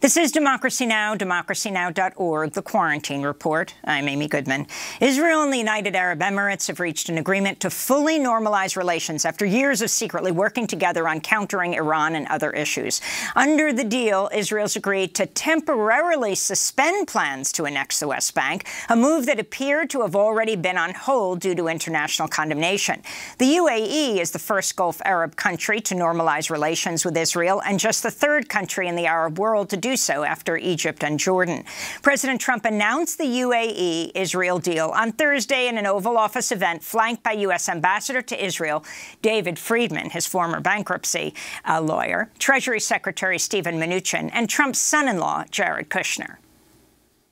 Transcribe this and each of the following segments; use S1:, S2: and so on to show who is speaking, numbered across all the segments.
S1: This is Democracy Now!, democracynow.org, The Quarantine Report. I'm Amy Goodman. Israel and the United Arab Emirates have reached an agreement to fully normalize relations after years of secretly working together on countering Iran and other issues. Under the deal, Israel's agreed to temporarily suspend plans to annex the West Bank, a move that appeared to have already been on hold due to international condemnation. The UAE is the first Gulf Arab country to normalize relations with Israel and just the third country in the Arab world to do do so after Egypt and Jordan. President Trump announced the UAE-Israel deal on Thursday in an Oval Office event flanked by U.S. Ambassador to Israel David Friedman, his former bankruptcy uh, lawyer, Treasury Secretary Steven Mnuchin, and Trump's son-in-law, Jared Kushner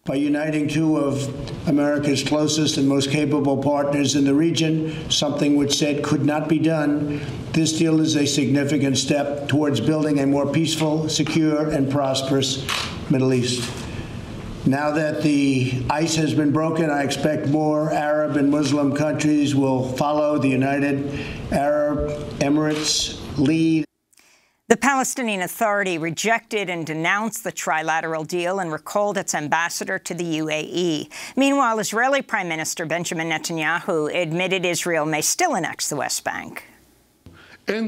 S2: by uniting two of America's closest and most capable partners in the region, something which said could not be done. This deal is a significant step towards building a more peaceful, secure, and prosperous Middle East. Now that the ice has been broken, I expect more Arab and Muslim countries will follow the United Arab Emirates lead.
S1: The Palestinian Authority rejected and denounced the trilateral deal and recalled its ambassador to the UAE. Meanwhile, Israeli Prime Minister Benjamin Netanyahu admitted Israel may still annex the West Bank.
S3: There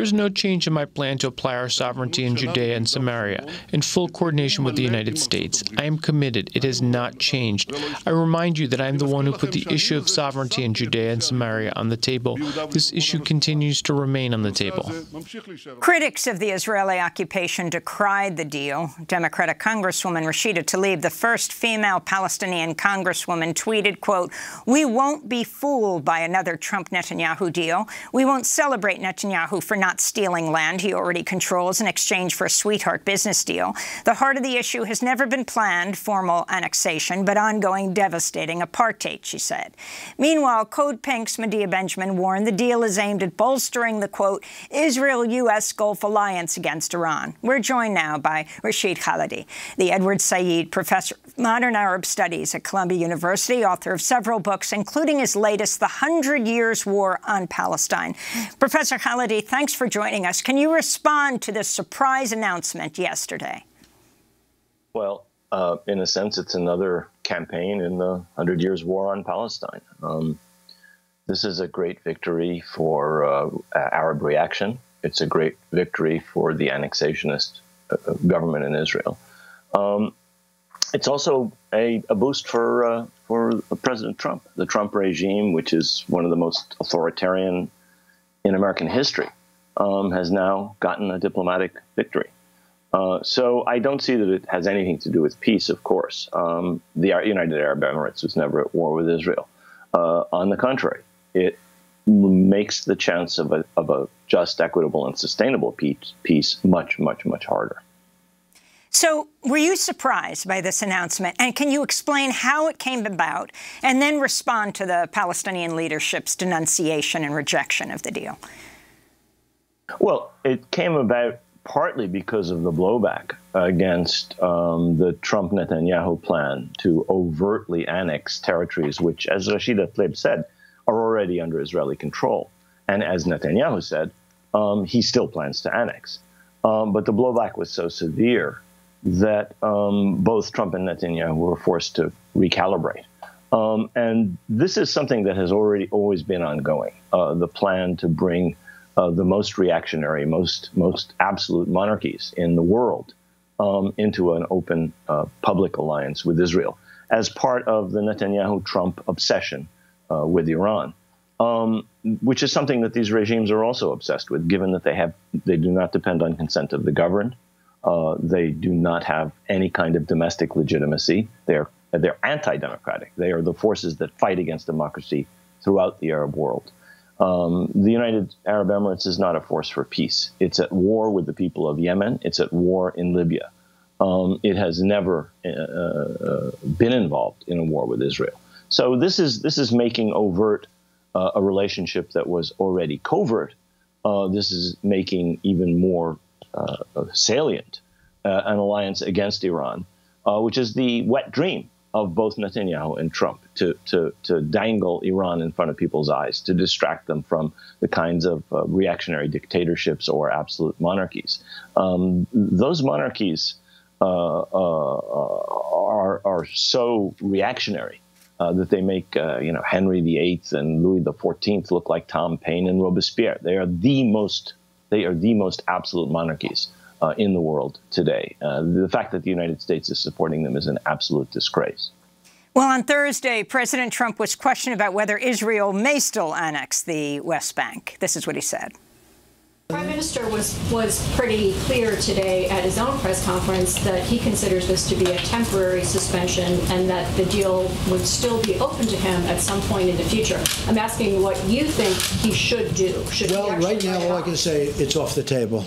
S4: is no change in my plan to apply our sovereignty in Judea and Samaria, in full coordination with the United States. I am committed. It has not changed. I remind you that I am the one who put the issue of sovereignty in Judea and Samaria on the table. This issue continues to remain on the table.
S1: Critics of the Israeli occupation decried the deal. Democratic Congresswoman Rashida Tlaib, the first female Palestinian congresswoman, tweeted, quote, we won't be fooled by another Trump-Netanyahu deal deal. We won't celebrate Netanyahu for not stealing land he already controls in exchange for a sweetheart business deal. The heart of the issue has never been planned formal annexation, but ongoing devastating apartheid, she said. Meanwhile, Code Pink's Medea Benjamin warned the deal is aimed at bolstering the, quote, Israel-U.S. Gulf alliance against Iran. We're joined now by Rashid Khalidi, the Edward Said Professor of Modern Arab Studies at Columbia University, author of several books, including his latest, The Hundred Years' War on Palestine. Palestine. Professor Khalidi, thanks for joining us. Can you respond to this surprise announcement yesterday?
S5: Well, uh, in a sense, it's another campaign in the Hundred Years' War on Palestine. Um, this is a great victory for uh, Arab reaction. It's a great victory for the annexationist uh, government in Israel. Um, it's also a, a boost for uh, for President Trump. The Trump regime, which is one of the most authoritarian in American history, um, has now gotten a diplomatic victory. Uh, so I don't see that it has anything to do with peace. Of course, um, the United Arab Emirates was never at war with Israel. Uh, on the contrary, it makes the chance of a, of a just, equitable, and sustainable peace, peace much, much, much harder.
S1: So were you surprised by this announcement? And can you explain how it came about and then respond to the Palestinian leadership's denunciation and rejection of the deal?
S5: Well, it came about partly because of the blowback against um, the Trump Netanyahu plan to overtly annex territories, which, as Rashida Tlaib said, are already under Israeli control. And as Netanyahu said, um, he still plans to annex. Um, but the blowback was so severe that um, both Trump and Netanyahu were forced to recalibrate. Um, and this is something that has already always been ongoing. Uh, the plan to bring uh, the most reactionary, most most absolute monarchies in the world um, into an open uh, public alliance with Israel as part of the Netanyahu-Trump obsession uh, with Iran, um, which is something that these regimes are also obsessed with, given that they have they do not depend on consent of the governed. Uh, they do not have any kind of domestic legitimacy. They're they're anti-democratic. They are the forces that fight against democracy throughout the Arab world. Um, the United Arab Emirates is not a force for peace. It's at war with the people of Yemen. It's at war in Libya. Um, it has never uh, uh, been involved in a war with Israel. So this is this is making overt uh, a relationship that was already covert. Uh, this is making even more salient uh, an alliance against Iran, uh, which is the wet dream of both Netanyahu and Trump. to, to, to dangle Iran in front of people's eyes, to distract them from the kinds of uh, reactionary dictatorships or absolute monarchies. Um, those monarchies uh, uh, are, are so reactionary uh, that they make uh, you know Henry VIII and Louis XIV look like Tom Paine and Robespierre. They are the most they are the most absolute monarchies uh, in the world today. Uh, the fact that the United States is supporting them is an absolute disgrace.
S1: Well, on Thursday, President Trump was questioned about whether Israel may still annex the West Bank. This is what he said.
S3: Minister was was pretty clear today at his own press conference that he considers this to be a temporary suspension and that the deal would still be open to him at some point in the future. I'm asking what you think he should do. Should
S2: well, right now, all I can say it's off the table.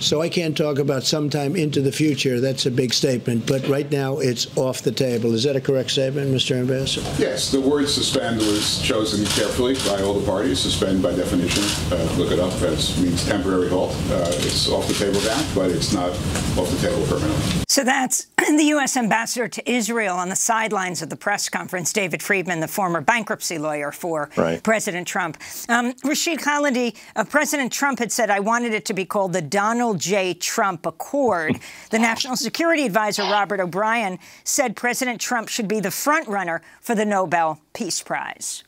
S2: So I can't talk about sometime into the future. That's a big statement. But right now, it's off the table. Is that a correct statement, Mr. Ambassador?
S6: Yes. The word suspend was chosen carefully by all the parties. Suspend, by definition, uh, look it up, that means temporary halt. Uh, it's off the table now, but it's not off the table permanently.
S1: So that's the U.S. ambassador to Israel on the sidelines of the press conference, David Friedman, the former bankruptcy lawyer for right. President Trump. Um, Rashid Khalidi, uh, President Trump had said, I wanted it to be called the Donald Donald J. Trump Accord. The National Security Advisor, Robert O'Brien, said President Trump should be the frontrunner for the Nobel Peace Prize.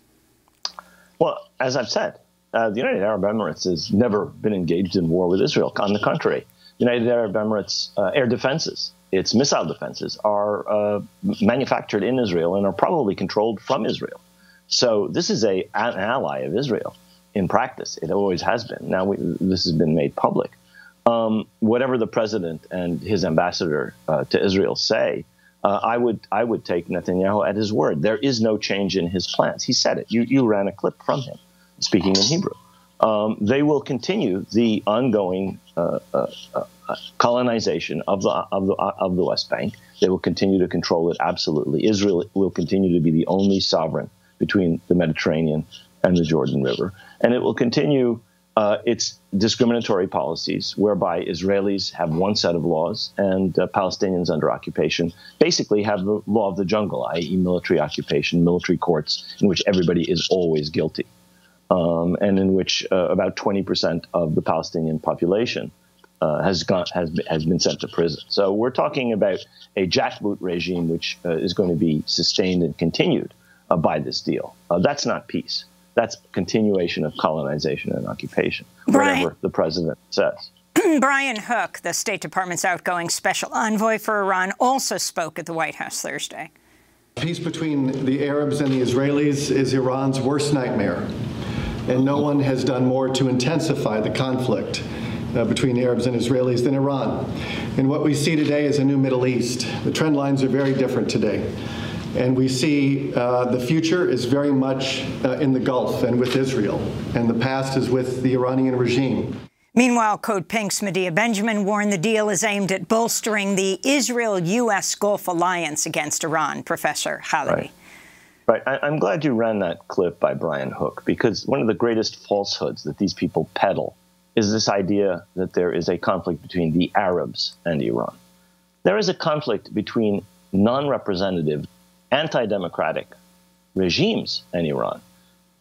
S5: Well, as I've said, uh, the United Arab Emirates has never been engaged in war with Israel. On the contrary, United Arab Emirates uh, air defenses, its missile defenses, are uh, manufactured in Israel and are probably controlled from Israel. So this is a, an ally of Israel in practice. It always has been. Now we, this has been made public um, whatever the president and his ambassador uh, to Israel say, uh, I would I would take Netanyahu at his word. There is no change in his plans. He said it. You you ran a clip from him speaking in Hebrew. Um, they will continue the ongoing colonization of the of the of the West Bank. They will continue to control it absolutely. Israel will continue to be the only sovereign between the Mediterranean and the Jordan River, and it will continue uh, it's discriminatory policies whereby Israelis have one set of laws and uh, Palestinians under occupation basically have the law of the jungle, i.e., military occupation, military courts, in which everybody is always guilty, um, and in which uh, about 20% of the Palestinian population uh, has gone has has been sent to prison. So we're talking about a jackboot regime which uh, is going to be sustained and continued uh, by this deal. that's not peace that's continuation of colonization and occupation, Brian, whatever the president says.
S1: Brian Hook, the State Department's outgoing special envoy for Iran, also spoke at the White House Thursday.
S7: Peace between the Arabs and the Israelis is Iran's worst nightmare, and no one has done more to intensify the conflict uh, between Arabs and Israelis than Iran. And what we see today is a new Middle East. The trend lines are very different today. And we see uh, the future is very much uh, in the Gulf and with Israel, and the past is with the Iranian regime.
S1: Meanwhile, Code Pink's Medea Benjamin warned the deal is aimed at bolstering the Israel-U.S. Gulf alliance against Iran, Professor Khalidi.
S5: Right. Right. I, am glad you ran that clip by Brian Hook because one of the greatest falsehoods that these people peddle is this idea that there is a conflict between the Arabs and Iran. There is a conflict between non representative anti democratic regimes and Iran.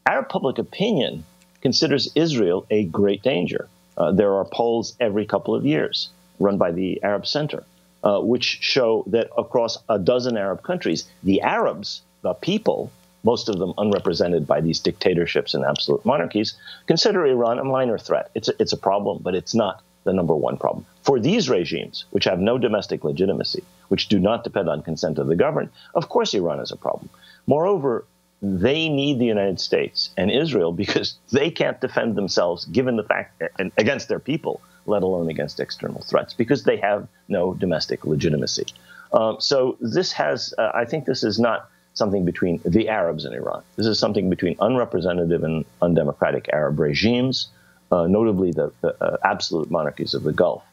S5: Arab public opinion considers Israel a great danger. Uh, there are polls every couple of years run by the Arab Center, uh, which show that across a dozen Arab countries, the Arabs, the people, most of them unrepresented by these dictatorships and absolute monarchies, consider Iran a minor threat. It's a, it's a problem, but it's not the number one problem. For these regimes, which have no domestic legitimacy, which do not depend on consent of the governed, of course Iran is a problem. Moreover, they need the United States and Israel because they can't defend themselves given the fact against their people, let alone against external threats, because they have no domestic legitimacy. Um, so this has, uh, I think, this is not something between the Arabs and Iran. This is something between unrepresentative and undemocratic Arab regimes uh, notably the, the uh, absolute monarchies of the Gulf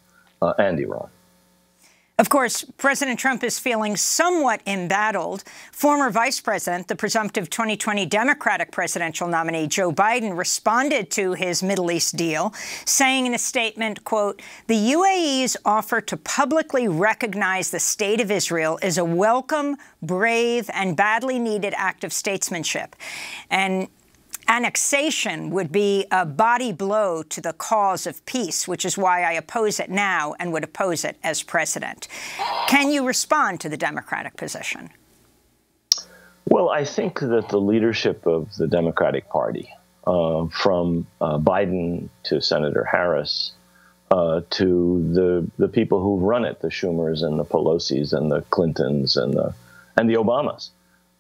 S5: uh, and Iran.
S1: Of course, President Trump is feeling somewhat embattled. Former Vice President, the presumptive 2020 Democratic presidential nominee Joe Biden responded to his Middle East deal, saying in a statement, quote, the UAE's offer to publicly recognize the state of Israel is a welcome, brave, and badly needed act of statesmanship. And Annexation would be a body blow to the cause of peace, which is why I oppose it now and would oppose it as president. Can you respond to the Democratic position?
S5: Well, I think that the leadership of the Democratic Party, uh, from uh, Biden to Senator Harris uh, to the the people who run it, the Schumers and the Pelosi's and the Clintons and the and the Obamas,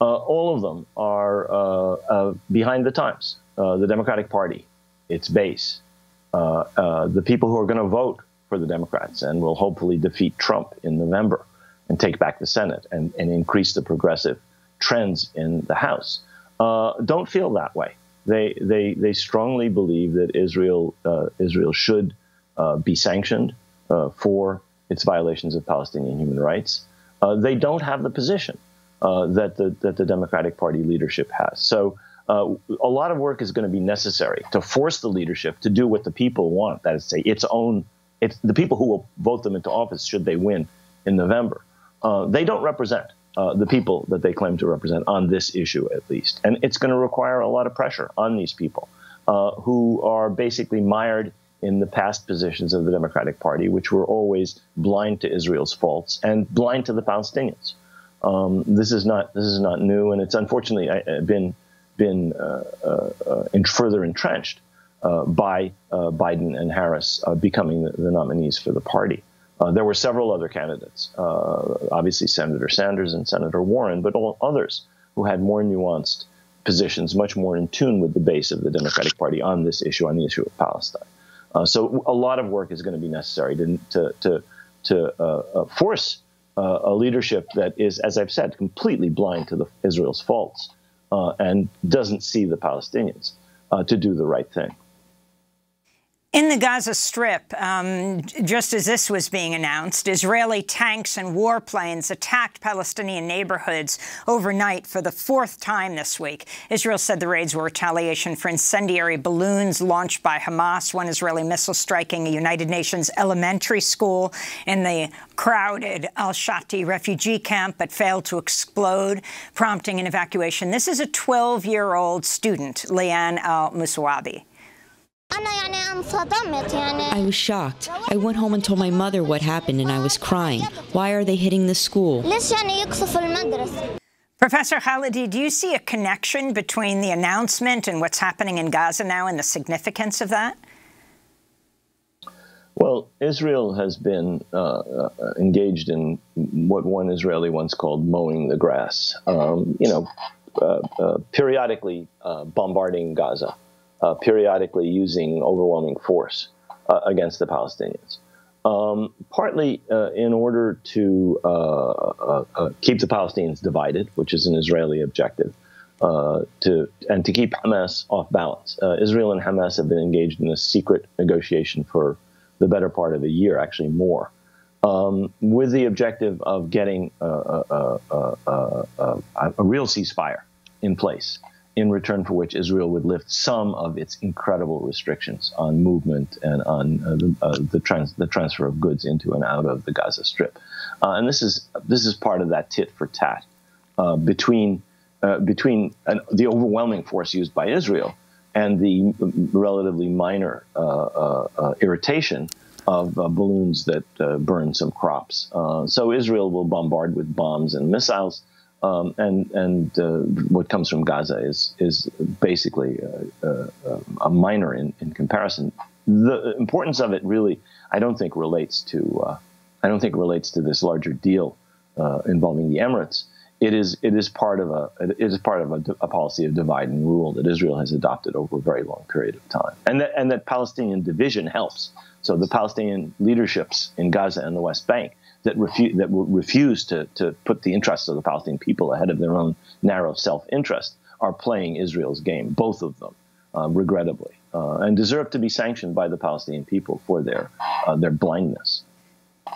S5: Uh, all of them are uh, uh, behind the times. Uh, the Democratic Party, its base, uh, the people who are going to vote for the Democrats and will hopefully defeat Trump in November and take back the Senate and, and increase the progressive trends in the House, don't feel that way. They, they, they strongly believe that Israel, Israel should be sanctioned for its violations of Palestinian human rights. Uh, they don't have the position uh, that the that the Democratic Party leadership has. So. Uh, a lot of work is going to be necessary to force the leadership to do what the people want. That is, to say, its own. It's the people who will vote them into office should they win in November. Uh, they don't represent uh, the people that they claim to represent on this issue, at least, and it's going to require a lot of pressure on these people uh, who are basically mired in the past positions of the Democratic Party, which were always blind to Israel's faults and blind to the Palestinians. Um, this is not this is not new, and it's unfortunately uh, been been uh, uh, uh, further entrenched uh, by Biden and Harris becoming the, the, nominees for the party. there were several other candidates, obviously Senator Sanders and Senator Warren, but all others who had more nuanced positions, much more in tune with the base of the Democratic Party on this issue, on the issue of Palestine. so a lot of work is going to be necessary to to to, to force uh, a leadership that is, as I've said, completely blind to the, Israel's faults uh, and doesn't see the Palestinians uh, to do the right thing.
S1: In the Gaza Strip, um, just as this was being announced, Israeli tanks and warplanes attacked Palestinian neighborhoods overnight for the fourth time this week. Israel said the raids were retaliation for incendiary balloons launched by Hamas, one Israeli missile striking a United Nations elementary school in the crowded al-Shati refugee camp, but failed to explode, prompting an evacuation. This is a 12-year-old student, Lian al-Musawabi.
S8: I was shocked. I went home and told my mother what happened and I was crying. Why are they hitting the school?
S1: Professor Khalidi, do you see a connection between the announcement and what's happening in Gaza now and the significance of that?
S5: Well, Israel has been uh, uh, engaged in what one Israeli once called mowing the grass. Um, you know, uh, uh periodically uh, bombarding Gaza uh, periodically using overwhelming force uh, against the Palestinians. Um, partly uh, in order to uh, uh, uh, keep the Palestinians divided, which is an Israeli objective, to and to keep Hamas off balance. Israel and Hamas have been engaged in a secret negotiation for the better part of a year, actually more, um, with the objective of getting a, a, a, a real ceasefire in place in return for which Israel would lift some of its incredible restrictions on movement and on uh, the, uh, the, trans- the, transfer of goods into and out of the Gaza Strip. Uh, and this is this is part of that tit for tat uh, between uh, between an, the overwhelming force used by Israel and the relatively minor uh, irritation of balloons that burn some crops. so Israel will bombard with bombs and missiles. Um, and and uh, what comes from Gaza is is basically a, uh, a, uh, a, minor in, in comparison. The importance of it really, I don't think relates to uh, I don't think relates to this larger deal uh, involving the Emirates. It is it is part of a it is part of a, a, policy of divide and rule that Israel has adopted over a very long period of time, and that and that Palestinian division helps. So the Palestinian leaderships in Gaza and the West Bank that, refu- that will refuse to, to put the interests of the Palestinian people ahead of their own narrow self-interest are playing Israel's game, both of them, um, regrettably, uh, and deserve to be sanctioned by the Palestinian people for their uh, their blindness.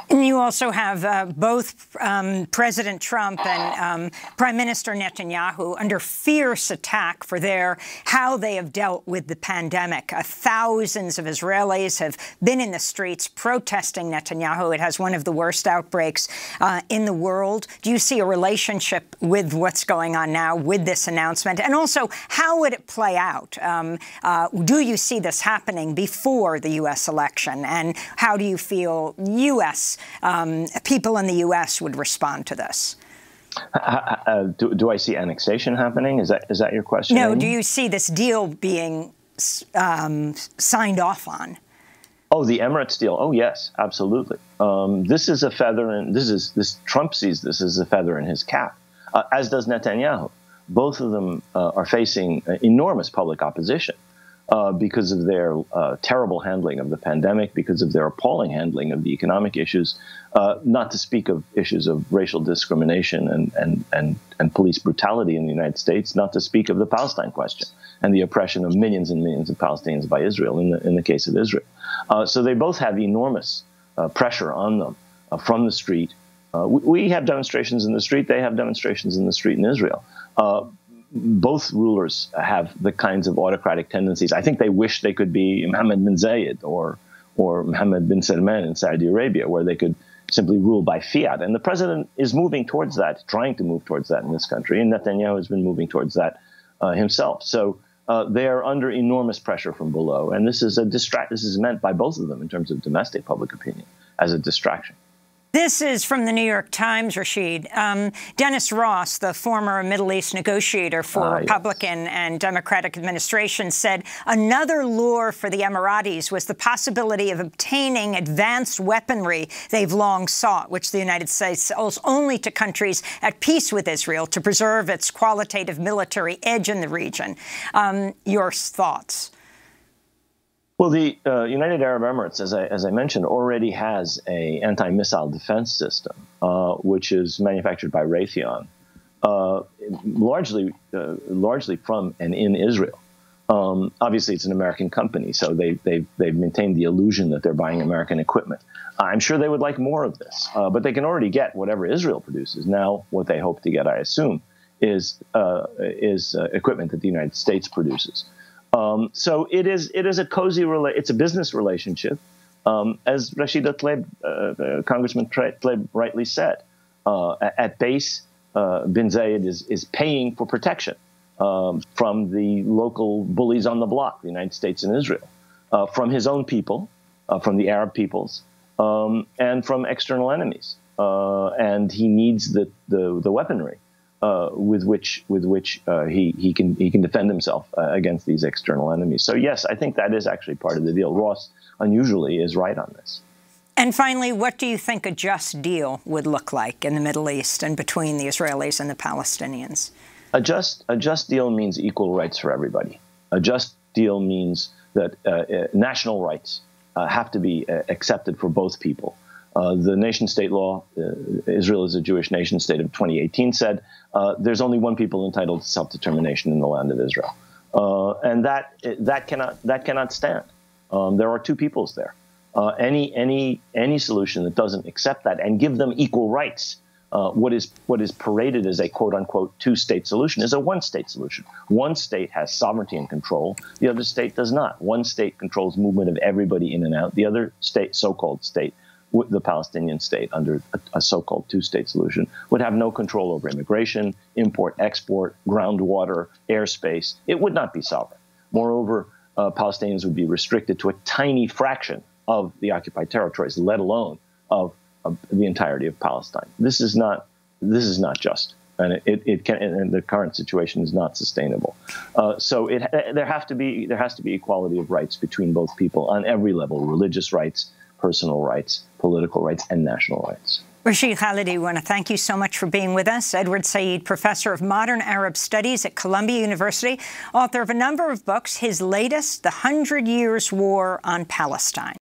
S1: You also have uh, both um, President Trump and um, Prime Minister Netanyahu under fierce attack for their how they have dealt with the pandemic. Uh, thousands of Israelis have been in the streets protesting Netanyahu. It has one of the worst outbreaks uh, in the world. Do you see a relationship with what's going on now with this announcement? And also, how would it play out? Um, uh, do you see this happening before the U.S. election? And how do you feel U.S um, people in the U.S. would respond to this?
S5: Uh, uh, do, do, I see annexation happening? Is that is that your question?
S1: No. Do you see this deal being um, signed off on?
S5: Oh, the Emirates deal. Oh, yes, absolutely. Um, this is a feather in this is this Trump sees this as a feather in his cap, uh, as does Netanyahu. Both of them uh, are facing uh, enormous public opposition uh, because of their uh, terrible handling of the pandemic, because of their appalling handling of the economic issues, uh, not to speak of issues of racial discrimination and, and, and, and police brutality in the United States, not to speak of the Palestine question and the oppression of millions and millions of Palestinians by Israel in the, in the case of Israel. Uh, so they both have enormous uh, pressure on them uh, from the street. We, we, have demonstrations in the street, they have demonstrations in the street in Israel both rulers have the kinds of autocratic tendencies. I think they wish they could be Mohammed bin Zayed or or Mohammed bin Salman in Saudi Arabia, where they could simply rule by fiat. And the president is moving towards that, trying to move towards that in this country. And Netanyahu has been moving towards that uh, himself. So uh, they are under enormous pressure from below. And this is a distract. This is meant by both of them in terms of domestic public opinion as a distraction.
S1: This is from the New York Times, Rashid. Um, Dennis Ross, the former Middle East negotiator for uh, Republican yes. and Democratic administrations, said another lure for the Emiratis was the possibility of obtaining advanced weaponry they've long sought, which the United States sells only to countries at peace with Israel to preserve its qualitative military edge in the region. Um, your thoughts?
S5: Well, the uh, United Arab Emirates, as I, as I mentioned, already has a anti-missile defense system, uh, which is manufactured by Raytheon, uh, largely uh, largely from and in Israel. Um, obviously, it's an American company, so they, they've, they've maintained the illusion that they're buying American equipment. I'm sure they would like more of this, uh, but they can already get whatever Israel produces. Now, what they hope to get, I assume, is uh, is equipment that the United States produces. Um, so it is it is a cozy rela- it's a business relationship, um, as Rashida Tlaib, uh, uh, Congressman Tlaib rightly said. Uh, at base, uh, Bin Zayed is is paying for protection um, from the local bullies on the block, the United States and Israel, uh, from his own people, uh, from the Arab peoples, um, and from external enemies. and he needs the the, the weaponry uh, with which with which uh, he he can he can defend himself uh, against these external enemies. So yes, I think that is actually part of the deal. Ross unusually is right on this.
S1: And finally, what do you think a just deal would look like in the Middle East and between the Israelis and the Palestinians?
S5: A just a just deal means equal rights for everybody. A just deal means that uh, uh, national rights uh, have to be accepted for both people. Uh, the nation state law, uh, Israel is a Jewish nation state of 2018, said uh, there's only one people entitled to self determination in the land of Israel. Uh, and that, that, cannot, that cannot stand. Um, there are two peoples there. Uh, any, any, any solution that doesn't accept that and give them equal rights, what, is, what is paraded as a quote unquote two state solution, is a one state solution. One state has sovereignty and control, the other state does not. One state controls movement of everybody in and out, the other state, so called state, the Palestinian state under a, a so-called two-state solution would have no control over immigration, import, export, groundwater, airspace. It would not be sovereign. Moreover, uh, Palestinians would be restricted to a tiny fraction of the occupied territories, let alone of, of the entirety of Palestine. This is not this is not just, and it, it, it can. And the current situation is not sustainable. Uh, so it there have to be there has to be equality of rights between both people on every level: religious rights, personal rights, political rights, and national rights.
S1: Rashid Khalidi, I want to thank you so much for being with us. Edward Said, professor of modern Arab studies at Columbia University, author of a number of books, his latest, The Hundred Years' War on Palestine.